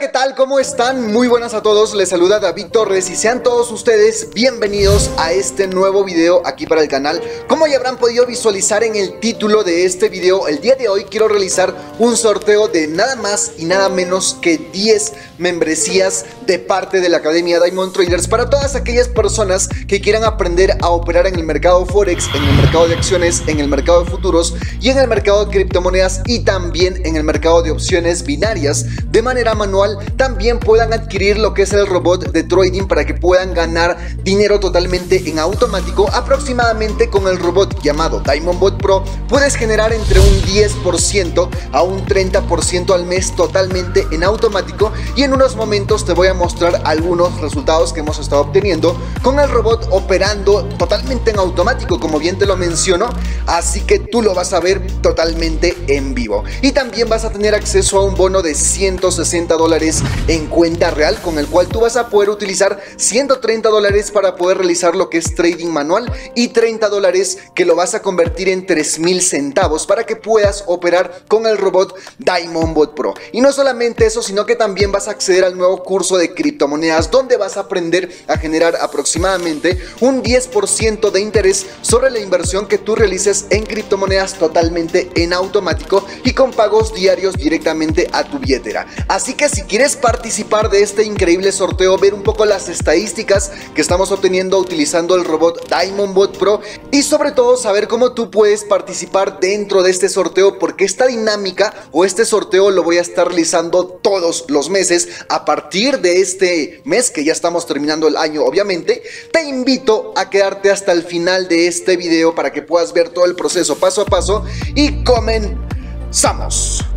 ¿qué tal? ¿Cómo están? Muy buenas a todos, les saluda David Torres y sean todos ustedes bienvenidos a este nuevo video aquí para el canal. Como ya habrán podido visualizar en el título de este video, el día de hoy quiero realizar un sorteo de nada más y nada menos que 10 membresías de parte de la Academia Diamond Traders para todas aquellas personas que quieran aprender a operar en el mercado Forex, en el mercado de acciones, en el mercado de futuros y en el mercado de criptomonedas y también en el mercado de opciones binarias de manera manual también puedan adquirir lo que es el robot de trading para que puedan ganar dinero totalmente en automático. Aproximadamente con el robot llamado Diamond Bot Pro puedes generar entre un 10% a un 30% al mes totalmente en automático. Y en unos momentos te voy a mostrar algunos resultados que hemos estado obteniendo con el robot operando totalmente en automático como bien te lo menciono. Así que tú lo vas a ver totalmente en vivo. Y también vas a tener acceso a un bono de 160 dólares en cuenta real con el cual tú vas a poder utilizar 130 dólares para poder realizar lo que es trading manual y 30 dólares que lo vas a convertir en 3000 centavos para que puedas operar con el robot Diamond Bot Pro. Y no solamente eso, sino que también vas a acceder al nuevo curso de criptomonedas donde vas a aprender a generar aproximadamente un 10% de interés sobre la inversión que tú realices en criptomonedas totalmente en automático y con pagos diarios directamente a tu billetera. Así que si quieres participar de este increíble sorteo, ver un poco las estadísticas que estamos obteniendo utilizando el robot Diamond Bot Pro y sobre todo saber cómo tú puedes participar dentro de este sorteo porque esta dinámica o este sorteo lo voy a estar realizando todos los meses a partir de este mes que ya estamos terminando el año obviamente te invito a quedarte hasta el final de este video para que puedas ver todo el proceso paso a paso y comenzamos.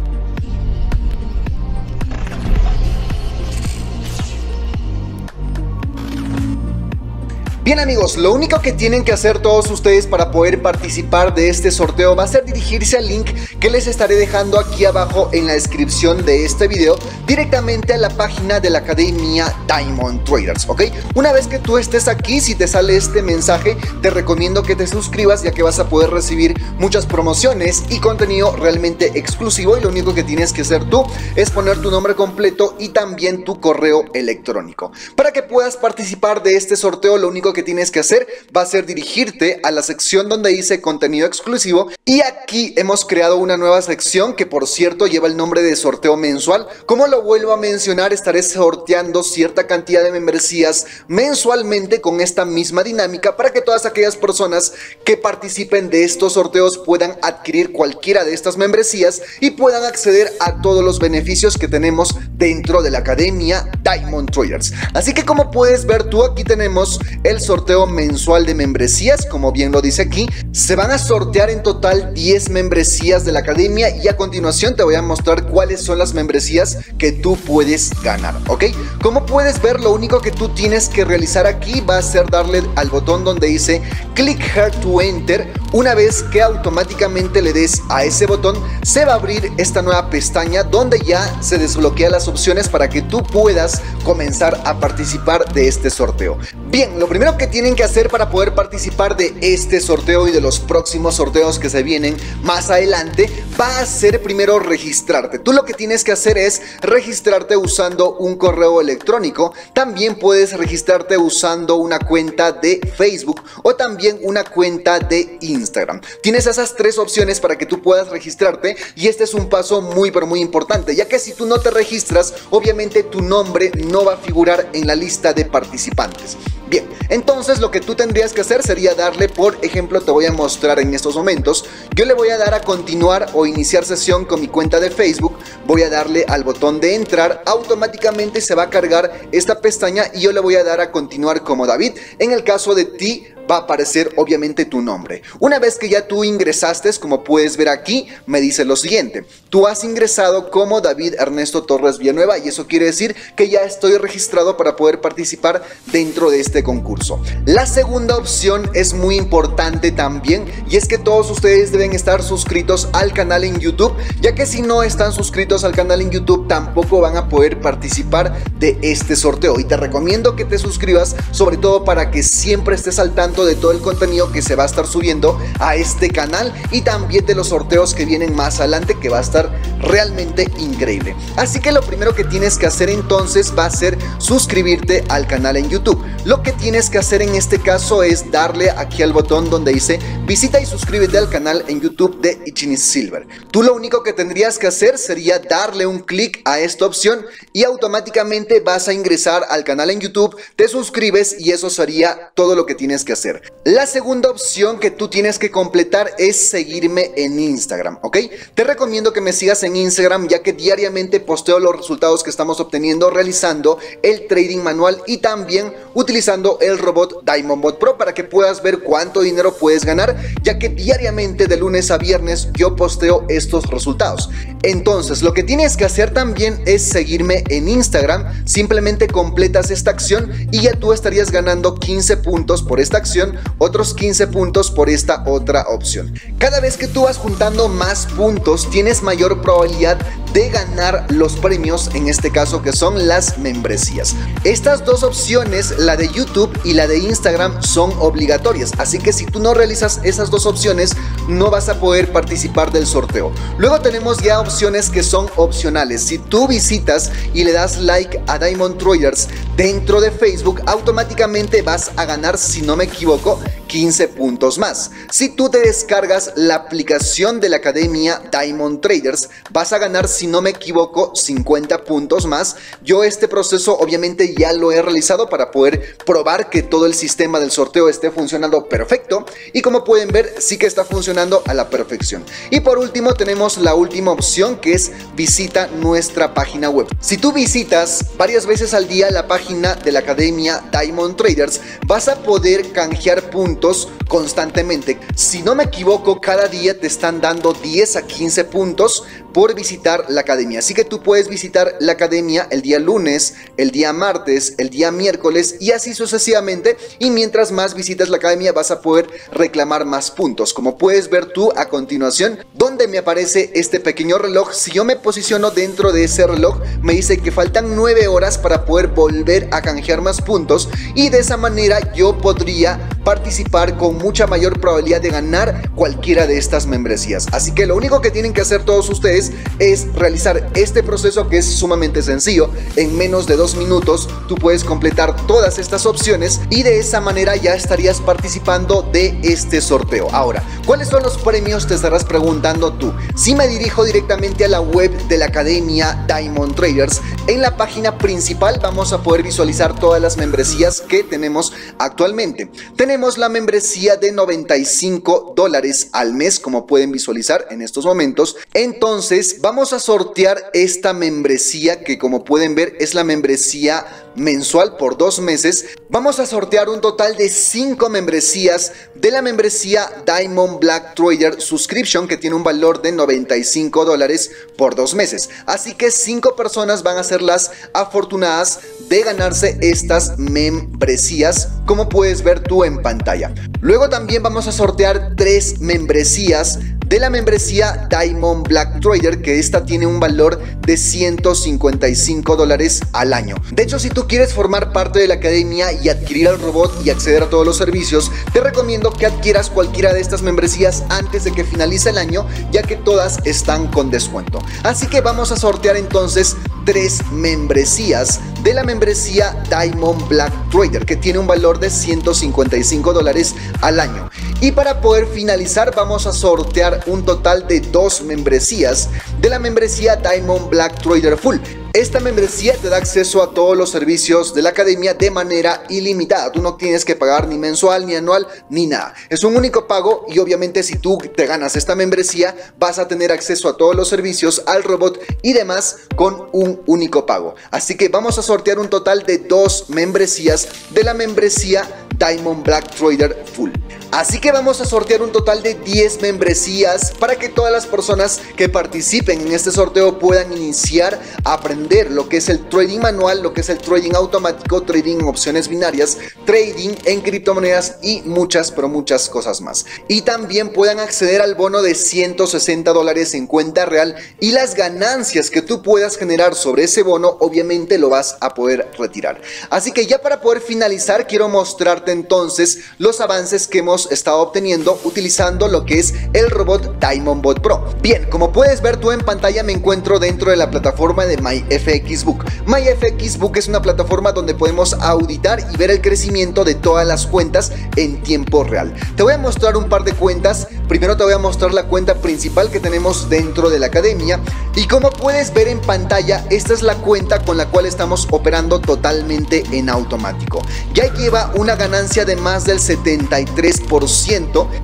Bien amigos, lo único que tienen que hacer todos ustedes para poder participar de este sorteo va a ser dirigirse al link que les estaré dejando aquí abajo en la descripción de este video directamente a la página de la Academia Diamond Traders, ¿ok? Una vez que tú estés aquí, si te sale este mensaje, te recomiendo que te suscribas ya que vas a poder recibir muchas promociones y contenido realmente exclusivo y lo único que tienes que hacer tú es poner tu nombre completo y también tu correo electrónico. Para que puedas participar de este sorteo, lo único que tienes que hacer va a ser dirigirte a la sección donde dice contenido exclusivo y aquí hemos creado una nueva sección que por cierto lleva el nombre de sorteo mensual. Como lo vuelvo a mencionar, estaré sorteando cierta cantidad de membresías mensualmente con esta misma dinámica para que todas aquellas personas que participen de estos sorteos puedan adquirir cualquiera de estas membresías y puedan acceder a todos los beneficios que tenemos dentro de la academia Diamond Traders. Así que como puedes ver tú aquí tenemos el sorteo mensual de membresías, como bien lo dice aquí. Se van a sortear en total 10 membresías de la academia y a continuación te voy a mostrar cuáles son las membresías que tú puedes ganar, ¿ok? Como puedes ver, lo único que tú tienes que realizar aquí va a ser darle al botón donde dice Click Here to Enter. Una vez que automáticamente le des a ese botón, se va a abrir esta nueva pestaña donde ya se desbloquea las opciones para que tú puedas comenzar a participar de este sorteo. Bien, lo primero que tienen que hacer para poder participar de este sorteo y de los próximos sorteos que se vienen más adelante va a ser primero registrarte. Tú lo que tienes que hacer es registrarte usando un correo electrónico. También puedes registrarte usando una cuenta de Facebook o también una cuenta de Instagram. Tienes esas tres opciones para que tú puedas registrarte y este es un paso muy pero muy importante, ya que si tú no te registras, obviamente tu nombre no va a figurar en la lista de participantes. Bien, entonces lo que tú tendrías que hacer sería darle, por ejemplo, te voy a mostrar en estos momentos, yo le voy a dar a continuar o iniciar sesión con mi cuenta de Facebook, voy a darle al botón de entrar, automáticamente se va a cargar esta pestaña y yo le voy a dar a continuar como David. En el caso de ti, va a aparecer obviamente tu nombre. Una vez que ya tú ingresaste, como puedes ver aquí, me dice lo siguiente. Tú has ingresado como David Ernesto Torres Villanueva y eso quiere decir que ya estoy registrado para poder participar dentro de este concurso. La segunda opción es muy importante también y es que todos ustedes deben estar suscritos al canal en YouTube, ya que si no están suscritos al canal en YouTube tampoco van a poder participar de este sorteo y te recomiendo que te suscribas sobre todo para que siempre estés saltando tanto de todo el contenido que se va a estar subiendo a este canal y también de los sorteos que vienen más adelante que va a estar realmente increíble. Así que lo primero que tienes que hacer entonces va a ser suscribirte al canal en YouTube. Lo que tienes que hacer en este caso es darle aquí al botón donde dice visita y suscríbete al canal en YouTube de Ichinis Silver. Tú lo único que tendrías que hacer sería darle un clic a esta opción y automáticamente vas a ingresar al canal en YouTube, te suscribes y eso sería todo lo que tienes que hacer. La segunda opción que tú tienes que completar es seguirme en Instagram, ¿ok? Te recomiendo que me sigas en Instagram ya que diariamente posteo los resultados que estamos obteniendo realizando el trading manual y también utilizando el robot Diamond Bot Pro para que puedas ver cuánto dinero puedes ganar ya que diariamente de lunes a viernes yo posteo estos resultados. Entonces lo que tienes que hacer también es seguirme en Instagram, simplemente completas esta acción y ya tú estarías ganando 15 puntos por esta acción, otros 15 puntos por esta otra opción. Cada vez que tú vas juntando más puntos tienes mayor probabilidad de ganar los premios, en este caso que son las membresías. Estas dos opciones, la de YouTube y la de Instagram, son obligatorias, así que si tú no realizas esas dos opciones, no vas a poder participar del sorteo. Luego tenemos ya opciones que son opcionales. Si tú visitas y le das like a Diamond Traders dentro de Facebook, automáticamente vas a ganar, si no me equivoco, 15 puntos más. Si tú te descargas la aplicación de la academia Diamond Traders, vas a ganar, si no me equivoco, 50 puntos más. Yo este proceso obviamente ya lo he realizado para poder probar que todo el sistema del sorteo esté funcionando perfecto y como pueden ver, sí que está funcionando a la perfección. Y por último tenemos la última opción que es visita nuestra página web. Si tú visitas varias veces al día la página de la academia Diamond Traders, vas a poder canjear puntos constantemente. Si no me equivoco, cada día te están dando 10 a 15 puntos por visitar la academia. Así que tú puedes visitar la academia el día lunes, el día martes, el día miércoles y así sucesivamente. Y mientras más visitas la academia vas a poder reclamar más puntos. Como puedes ver tú a continuación, donde me aparece este pequeño reloj, si yo me posiciono dentro de ese reloj, me dice que faltan 9 horas para poder volver a canjear más puntos y de esa manera yo podría participar con mucha mayor probabilidad de ganar cualquiera de estas membresías. Así que lo único que tienen que hacer todos ustedes es realizar este proceso que es sumamente sencillo. En menos de dos minutos tú puedes completar todas estas opciones y de esa manera ya estarías participando de este sorteo. Ahora, ¿cuáles son los premios? Te estarás preguntando tú. Si me dirijo directamente a la web de la academia Diamond Traders, en la página principal vamos a poder visualizar todas las membresías que tenemos actualmente. Tenemos la membresía de 95 dólares al mes, como pueden visualizar en estos momentos. Entonces, vamos a sortear esta membresía que como pueden ver es la membresía mensual por dos meses. Vamos a sortear un total de cinco membresías de la membresía Diamond Black Trader Subscription que tiene un valor de 95 dólares por dos meses. Así que cinco personas van a ser las afortunadas de ganarse estas membresías como puedes ver tú en pantalla. Luego también vamos a sortear tres membresías de la membresía Diamond Black Trader, que esta tiene un valor de 155 dólares al año. De hecho, si tú quieres formar parte de la academia y adquirir el robot y acceder a todos los servicios, te recomiendo que adquieras cualquiera de estas membresías antes de que finalice el año, ya que todas están con descuento. Así que vamos a sortear entonces tres membresías de la membresía Diamond Black Trader, que tiene un valor de 155 dólares al año. Y para poder finalizar vamos a sortear un total de dos membresías de la membresía Diamond Black Trader Full. Esta membresía te da acceso a todos los servicios de la academia de manera ilimitada. Tú no tienes que pagar ni mensual, ni anual, ni nada. Es un único pago y obviamente si tú te ganas esta membresía vas a tener acceso a todos los servicios, al robot y demás con un único pago. Así que vamos a sortear un total de dos membresías de la membresía Diamond Black Trader Full. Así que vamos a sortear un total de 10 membresías para que todas las personas que participen en este sorteo puedan iniciar a aprender lo que es el trading manual, lo que es el trading automático, trading en opciones binarias, trading en criptomonedas y muchas, pero muchas cosas más. Y también puedan acceder al bono de 160 dólares en cuenta real y las ganancias que tú puedas generar sobre ese bono, obviamente lo vas a poder retirar. Así que ya para poder finalizar, quiero mostrarte entonces los avances que hemos estado obteniendo utilizando lo que es el robot Diamond Bot Pro. Bien, como puedes ver tú en pantalla me encuentro dentro de la plataforma de MyFXBook. MyFXBook es una plataforma donde podemos auditar y ver el crecimiento de todas las cuentas en tiempo real. Te voy a mostrar un par de cuentas. Primero te voy a mostrar la cuenta principal que tenemos dentro de la academia y como puedes ver en pantalla, esta es la cuenta con la cual estamos operando totalmente en automático. Ya lleva una ganancia de más del 73%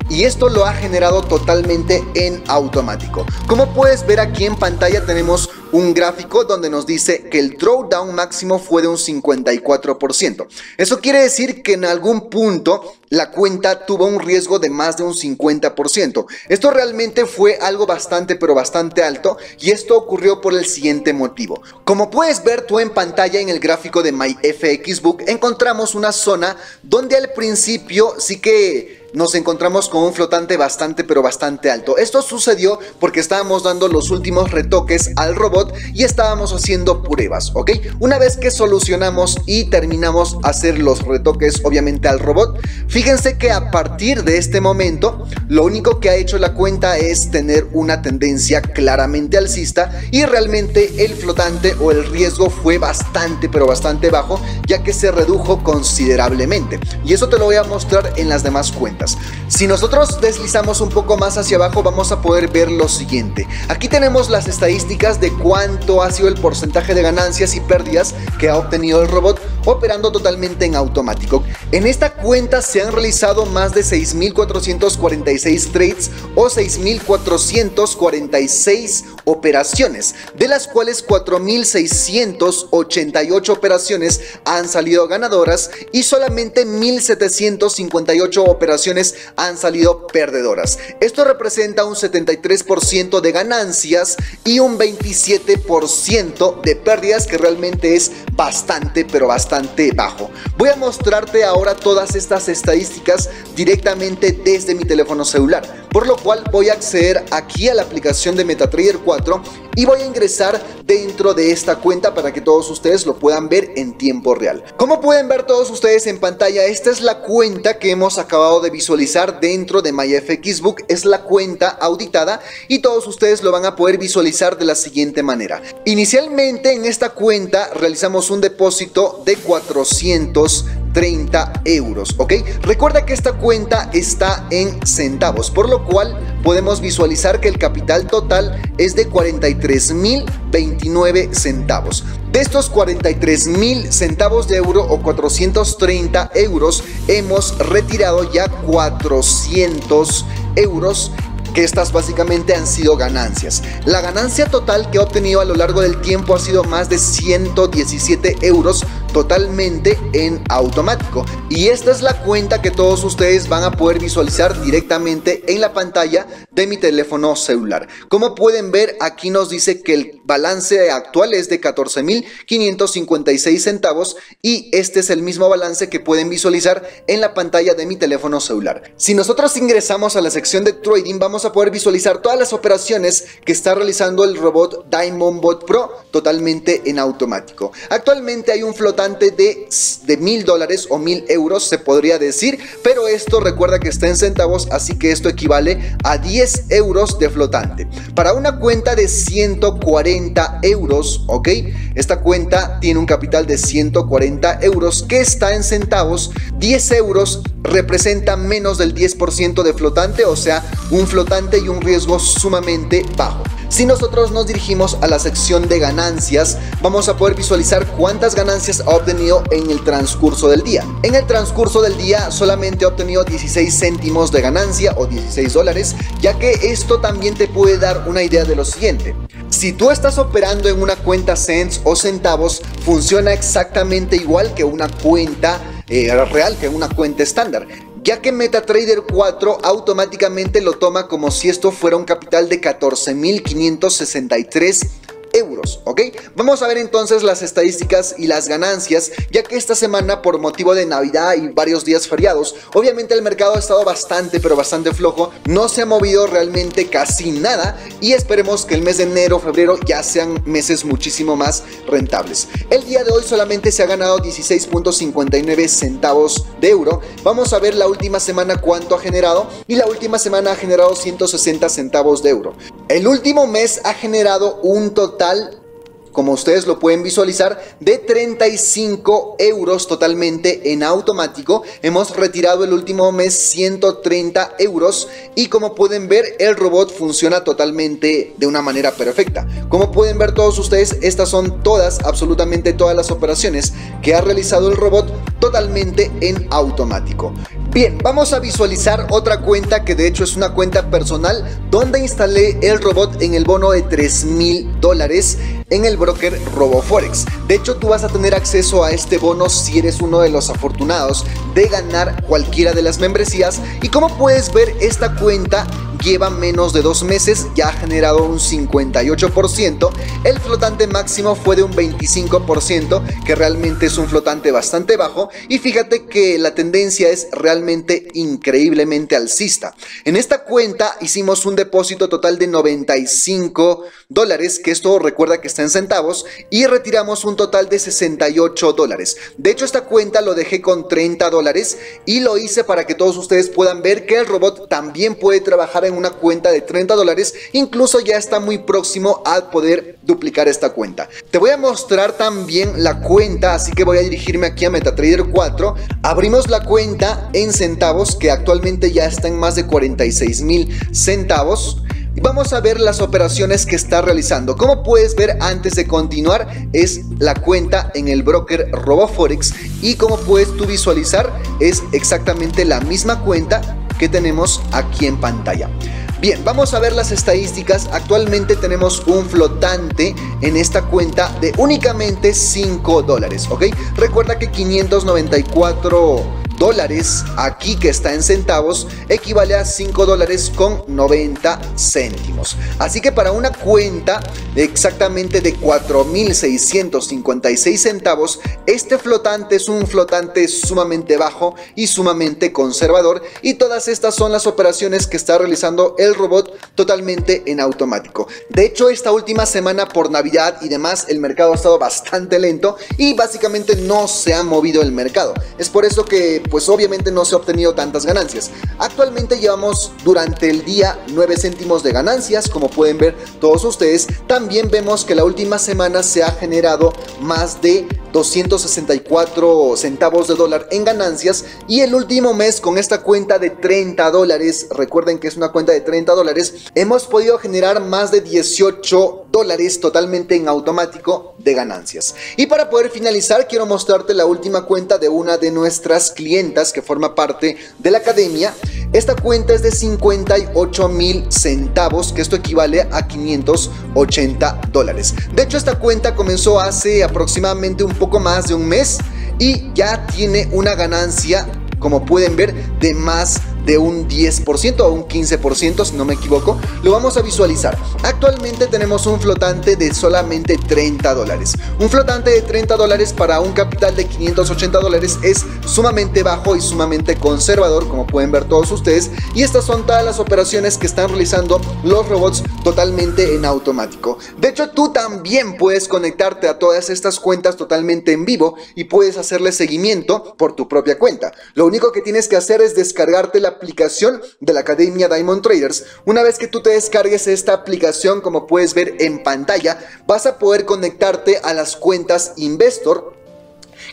y esto lo ha generado totalmente en automático. Como puedes ver aquí en pantalla tenemos un gráfico donde nos dice que el drawdown máximo fue de un 54%. Eso quiere decir que en algún punto la cuenta tuvo un riesgo de más de un 50%. Esto realmente fue algo bastante pero bastante alto y esto ocurrió por el siguiente motivo. Como puedes ver tú en pantalla en el gráfico de MyFXBook encontramos una zona donde al principio sí que nos encontramos con un flotante bastante pero bastante alto. Esto sucedió porque estábamos dando los últimos retoques al robot y estábamos haciendo pruebas, ¿ok? Una vez que solucionamos y terminamos hacer los retoques obviamente al robot, fíjense que a partir de este momento lo único que ha hecho la cuenta es tener una tendencia claramente alcista y realmente el flotante o el riesgo fue bastante pero bastante bajo ya que se redujo considerablemente y eso te lo voy a mostrar en las demás cuentas. Si nosotros deslizamos un poco más hacia abajo vamos a poder ver lo siguiente. Aquí tenemos las estadísticas de cuánto ha sido el porcentaje de ganancias y pérdidas que ha obtenido el robot operando totalmente en automático. En esta cuenta se han realizado más de 6.446 trades o 6.446 operaciones, de las cuales 4.688 operaciones han salido ganadoras y solamente 1.758 operaciones han salido perdedoras. Esto representa un 73% de ganancias y un 27% de pérdidas que realmente es bastante pero bastante bajo. Voy a mostrarte ahora todas estas estadísticas directamente desde mi teléfono celular, por lo cual voy a acceder aquí a la aplicación de MetaTrader 4 y voy a ingresar dentro de esta cuenta para que todos ustedes lo puedan ver en tiempo real. Como pueden ver todos ustedes en pantalla, esta es la cuenta que hemos acabado de visualizar dentro de MyFXBook, es la cuenta auditada y todos ustedes lo van a poder visualizar de la siguiente manera. Inicialmente en esta cuenta realizamos un depósito de 400 30 euros, ¿ok? Recuerda que esta cuenta está en centavos, por lo cual podemos visualizar que el capital total es de 43.029 centavos. De estos 43.000 centavos de euro o 430 euros, hemos retirado ya 400 euros que estas básicamente han sido ganancias. La ganancia total que he obtenido a lo largo del tiempo ha sido más de 117 euros totalmente en automático. Y esta es la cuenta que todos ustedes van a poder visualizar directamente en la pantalla de mi teléfono celular. Como pueden ver, aquí nos dice que el balance actual es de 14.556 centavos y este es el mismo balance que pueden visualizar en la pantalla de mi teléfono celular. Si nosotros ingresamos a la sección de trading, vamos a poder visualizar todas las operaciones que está realizando el robot Diamond Bot Pro totalmente en automático. Actualmente hay un flotante de, de mil dólares o mil euros se podría decir, pero esto recuerda que está en centavos, así que esto equivale a 10 euros de flotante. Para una cuenta de 140 euros, ¿ok? Esta cuenta tiene un capital de 140 euros que está en centavos, 10 euros representa menos del 10% de flotante, o sea, un flotante y un riesgo sumamente bajo. Si nosotros nos dirigimos a la sección de ganancias, vamos a poder visualizar cuántas ganancias ha obtenido en el transcurso del día. En el transcurso del día solamente ha obtenido 16 céntimos de ganancia o 16 dólares, ya que esto también te puede dar una idea de lo siguiente. Si tú estás operando en una cuenta cents o centavos, funciona exactamente igual que una cuenta eh, real, que una cuenta estándar ya que MetaTrader 4 automáticamente lo toma como si esto fuera un capital de 14.563 euros, ¿ok? Vamos a ver entonces las estadísticas y las ganancias, ya que esta semana por motivo de Navidad y varios días feriados, obviamente el mercado ha estado bastante, pero bastante flojo, no se ha movido realmente casi nada y esperemos que el mes de enero, febrero ya sean meses muchísimo más rentables. El día de hoy solamente se ha ganado 16.59 centavos de euro, vamos a ver la última semana cuánto ha generado y la última semana ha generado 160 centavos de euro. El último mes ha generado un total total como ustedes lo pueden visualizar, de 35 euros totalmente en automático. Hemos retirado el último mes 130 euros y como pueden ver el robot funciona totalmente de una manera perfecta. Como pueden ver todos ustedes, estas son todas, absolutamente todas las operaciones que ha realizado el robot totalmente en automático. Bien, vamos a visualizar otra cuenta que de hecho es una cuenta personal donde instalé el robot en el bono de 3 mil dólares en el broker RoboForex. De hecho, tú vas a tener acceso a este bono si eres uno de los afortunados de ganar cualquiera de las membresías. Y como puedes ver, esta cuenta lleva menos de dos meses, ya ha generado un 58%, el flotante máximo fue de un 25%, que realmente es un flotante bastante bajo, y fíjate que la tendencia es realmente increíblemente alcista. En esta cuenta hicimos un depósito total de 95 dólares, que esto recuerda que está en centavos, y retiramos un total de 68 dólares. De hecho, esta cuenta lo dejé con 30 dólares y lo hice para que todos ustedes puedan ver que el robot también puede trabajar en una cuenta de 30 dólares, incluso ya está muy próximo a poder duplicar esta cuenta. Te voy a mostrar también la cuenta, así que voy a dirigirme aquí a MetaTrader 4. Abrimos la cuenta en centavos, que actualmente ya está en más de 46 mil centavos. Y vamos a ver las operaciones que está realizando. Como puedes ver antes de continuar es la cuenta en el broker RoboForex y como puedes tú visualizar es exactamente la misma cuenta que tenemos aquí en pantalla. Bien, vamos a ver las estadísticas. Actualmente tenemos un flotante en esta cuenta de únicamente 5 dólares, ¿ok? Recuerda que 594 dólares, aquí que está en centavos, equivale a 5 dólares con 90 céntimos. Así que para una cuenta exactamente de 4.656 centavos, este flotante es un flotante sumamente bajo y sumamente conservador y todas estas son las operaciones que está realizando el robot totalmente en automático. De hecho, esta última semana por Navidad y demás, el mercado ha estado bastante lento y básicamente no se ha movido el mercado. Es por eso que pues obviamente no se ha obtenido tantas ganancias. Actualmente llevamos durante el día 9 céntimos de ganancias, como pueden ver todos ustedes. También vemos que la última semana se ha generado más de 264 centavos de dólar en ganancias y el último mes con esta cuenta de 30 dólares, recuerden que es una cuenta de 30 dólares, hemos podido generar más de 18 dólares totalmente en automático de ganancias. Y para poder finalizar quiero mostrarte la última cuenta de una de nuestras que forma parte de la academia. Esta cuenta es de 58 mil centavos, que esto equivale a 580 dólares. De hecho, esta cuenta comenzó hace aproximadamente un poco más de un mes y ya tiene una ganancia, como pueden ver, de más de un 10% o un 15%, si no me equivoco, lo vamos a visualizar. Actualmente tenemos un flotante de solamente 30 dólares. Un flotante de 30 dólares para un capital de 580 dólares es sumamente bajo y sumamente conservador, como pueden ver todos ustedes. Y estas son todas las operaciones que están realizando los robots totalmente en automático. De hecho, tú también puedes conectarte a todas estas cuentas totalmente en vivo y puedes hacerle seguimiento por tu propia cuenta. Lo único que tienes que hacer es descargarte la aplicación de la Academia Diamond Traders. Una vez que tú te descargues esta aplicación, como puedes ver en pantalla, vas a poder conectarte a las cuentas Investor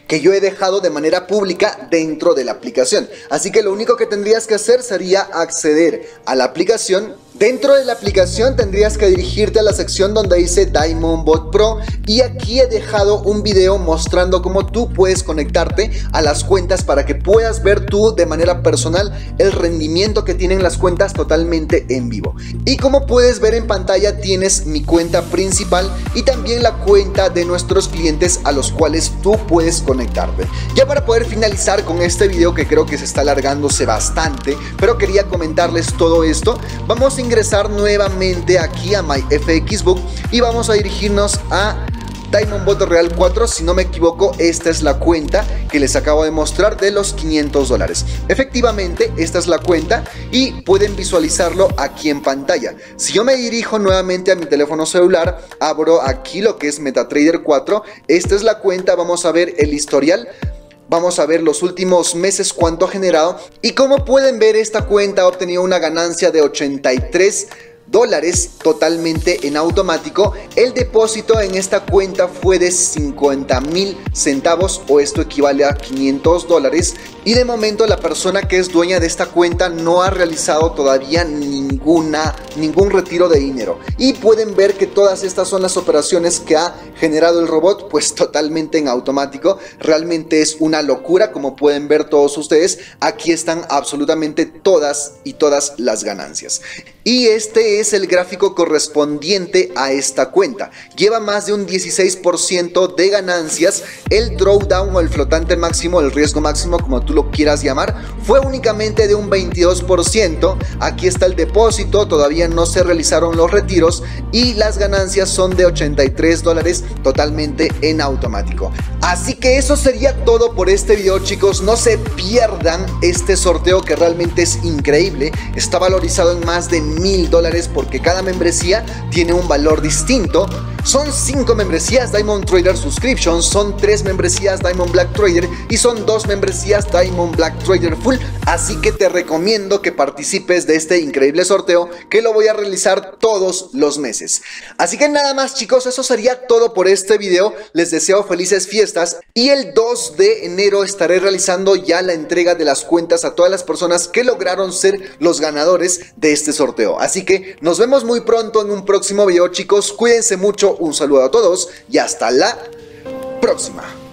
que yo he dejado de manera pública dentro de la aplicación. Así que lo único que tendrías que hacer sería acceder a la aplicación Dentro de la aplicación tendrías que dirigirte a la sección donde dice Diamond Bot Pro y aquí he dejado un video mostrando cómo tú puedes conectarte a las cuentas para que puedas ver tú de manera personal el rendimiento que tienen las cuentas totalmente en vivo. Y como puedes ver en pantalla tienes mi cuenta principal y también la cuenta de nuestros clientes a los cuales tú puedes conectarte. Ya para poder finalizar con este video que creo que se está alargándose bastante, pero quería comentarles todo esto, vamos a ingresar nuevamente aquí a MyFXBook y vamos a dirigirnos a Diamond Bot Real 4, si no me equivoco, esta es la cuenta que les acabo de mostrar de los 500 dólares. Efectivamente, esta es la cuenta y pueden visualizarlo aquí en pantalla. Si yo me dirijo nuevamente a mi teléfono celular, abro aquí lo que es MetaTrader 4, esta es la cuenta, vamos a ver el historial Vamos a ver los últimos meses cuánto ha generado y como pueden ver esta cuenta ha obtenido una ganancia de 83 dólares totalmente en automático. El depósito en esta cuenta fue de 50 mil centavos o esto equivale a 500 dólares. Y de momento la persona que es dueña de esta cuenta no ha realizado todavía ninguna, ningún retiro de dinero. Y pueden ver que todas estas son las operaciones que ha generado el robot pues totalmente en automático. Realmente es una locura como pueden ver todos ustedes. Aquí están absolutamente todas y todas las ganancias. Y este es el gráfico correspondiente a esta cuenta. Lleva más de un 16% de ganancias. El drawdown o el flotante máximo, el riesgo máximo, como tú lo quieras llamar, fue únicamente de un 22%. Aquí está el depósito, todavía no se realizaron los retiros y las ganancias son de 83 dólares totalmente en automático. Así que eso sería todo por este video chicos. No se pierdan este sorteo que realmente es increíble. Está valorizado en más de mil dólares porque cada membresía tiene un valor distinto. Son 5 membresías Diamond Trader Subscription, son 3 membresías Diamond Black Trader y son 2 membresías Diamond Black Trader Full. Así que te recomiendo que participes de este increíble sorteo que lo voy a realizar todos los meses. Así que nada más chicos, eso sería todo por este video. Les deseo felices fiestas y el 2 de enero estaré realizando ya la entrega de las cuentas a todas las personas que lograron ser los ganadores de este sorteo. Así que nos vemos muy pronto en un próximo video chicos, cuídense mucho, un saludo a todos y hasta la próxima.